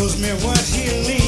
shows me what he needs.